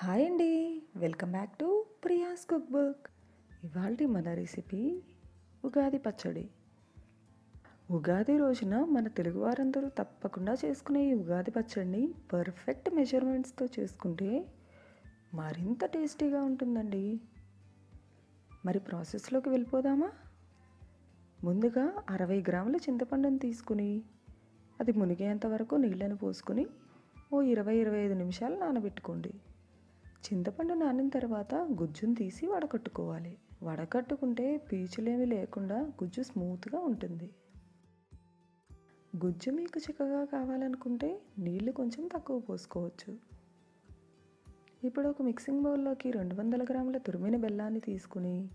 Hi అండి. Welcome back to Priya's cook book ఇవాళ మన రెసిపీ ఉగాది పచ్చడి. ఉగాది రోజున మన తెలుగువారందరూ తప్పకుండా చేసుకునే ఈ ఉగాది పచ్చడిని పర్ఫెక్ట్ మెజర్మెంట్స్తో చేసుకుంటే మరింత టేస్టీగా ఉంటుందండి. మరి ప్రాసెస్లోకి వెళ్ళిపోదామా? ముందుగా అరవై గ్రాముల చింతపండుని తీసుకుని అది మునిగేంత వరకు నీళ్ళని పోసుకుని ఓ ఇరవై ఇరవై ఐదు నిమిషాలు నానబెట్టుకోండి. చింతపండు నానిన తర్వాత గుజ్జును తీసి వడకట్టుకోవాలి. వడకట్టుకుంటే పీచులేమి లేకుండా గుజ్జు స్మూత్గా ఉంటుంది. గుజ్జు మీకు చిక్కగా కావాలనుకుంటే నీళ్ళు కొంచెం తక్కువ పోసుకోవచ్చు. ఇప్పుడు ఒక మిక్సింగ్ బౌల్లోకి రెండు వందల గ్రాముల తురిమిన బెల్లాన్ని తీసుకుని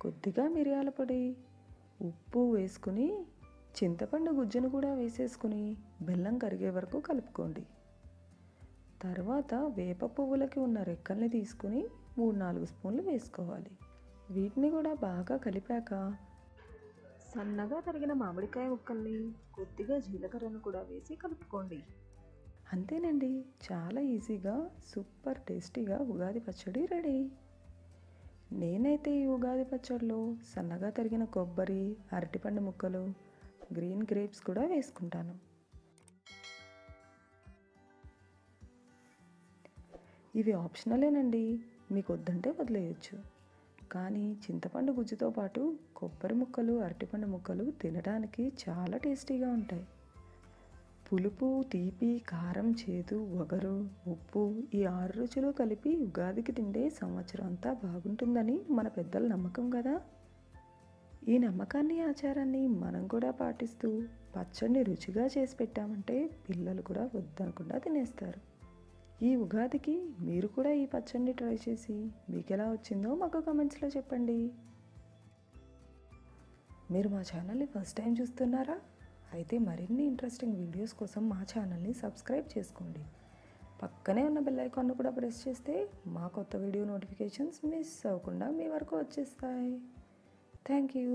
కొద్దిగా మిరియాల పొడి ఉప్పు వేసుకుని చింతపండు గుజ్జును కూడా వేసేసుకుని బెల్లం కరిగే వరకు కలుపుకోండి. తర్వాత వేప పువ్వులకి ఉన్న రెక్కల్ని తీసుకుని మూడు నాలుగు స్పూన్లు వేసుకోవాలి. వీటిని కూడా బాగా కలిపాక సన్నగా తరిగిన మామిడికాయ ముక్కల్ని కొద్దిగా జీలకర్రను కూడా వేసి కలుపుకోండి. అంతేనండి చాలా ఈజీగా సూపర్ టేస్టీగా ఉగాది పచ్చడి రెడీ. నేనైతే ఈ ఉగాది పచ్చడిలో సన్నగా తరిగిన కొబ్బరి అరటిపండు ముక్కలు గ్రీన్ గ్రేప్స్ కూడా వేసుకుంటాను. ఇవి ఆప్షనలేనండి. మీకు వద్దంటే వదిలేయచ్చు. కానీ చింతపండు గుజ్జుతో పాటు కొబ్బరి ముక్కలు అరటిపండు ముక్కలు తినడానికి చాలా టేస్టీగా ఉంటాయి. పులుపు తీపి కారం చేదు వగరు ఉప్పు ఈ ఆరు రుచులు కలిపి ఉగాదికి తిండే సంవత్సరం అంతా బాగుంటుందని మన పెద్దల నమ్మకం కదా. ఈ నమ్మకాన్ని ఆచారాన్ని మనం కూడా పాటిస్తూ పచ్చడిని రుచిగా చేసి పెట్టామంటే పిల్లలు కూడా వద్దనకుండా తినేస్తారు. ఈ ఉగాదికి మీరు కూడా ఈ పచ్చడిని ట్రై చేసి మీకు ఎలా వచ్చిందో మాకు కమెంట్స్లో చెప్పండి. మీరు మా ఛానల్ని ఫస్ట్ టైం చూస్తున్నారా? అయితే మరిన్ని ఇంట్రెస్టింగ్ వీడియోస్ కోసం మా ఛానల్ని సబ్స్క్రైబ్ చేసుకోండి. పక్కనే ఉన్న బెల్ ఐకాన్ను కూడా ప్రెస్ చేస్తే మా కొత్త వీడియో నోటిఫికేషన్స్ మిస్ అవ్వకుండా మీ వరకు వచ్చేస్తాయి. Thank you